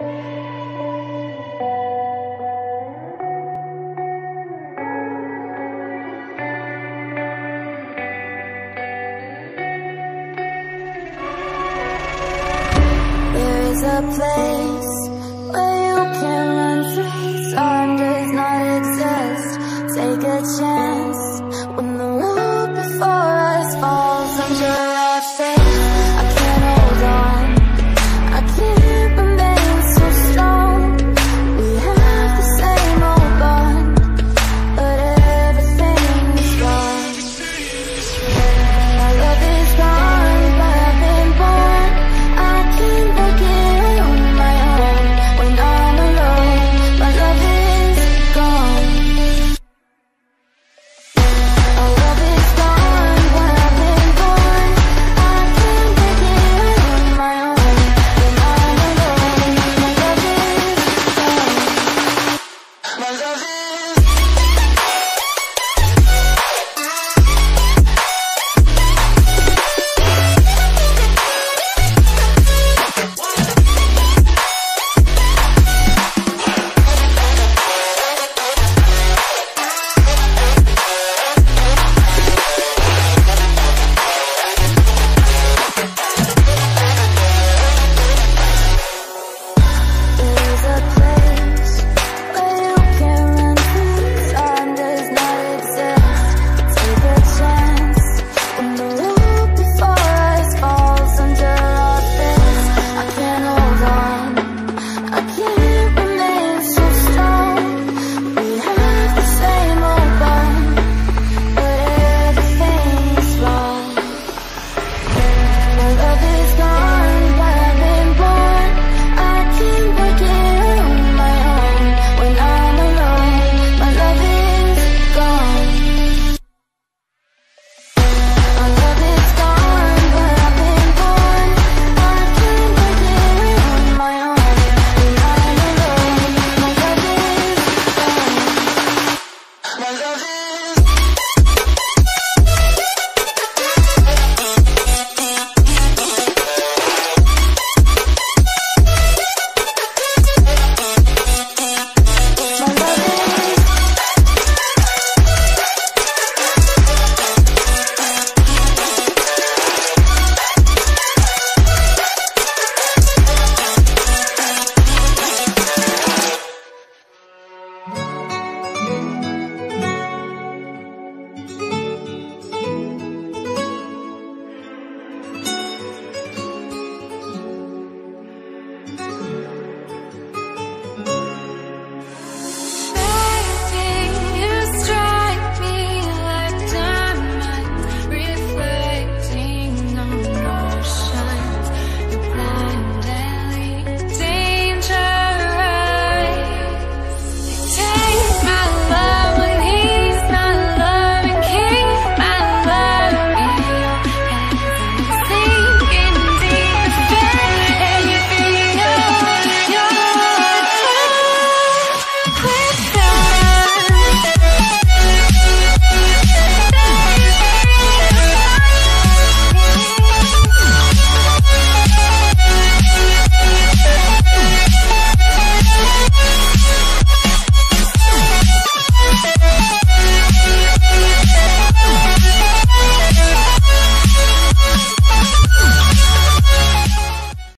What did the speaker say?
There is a place where you can run free. Time does not exist. Take a chance. Yeah.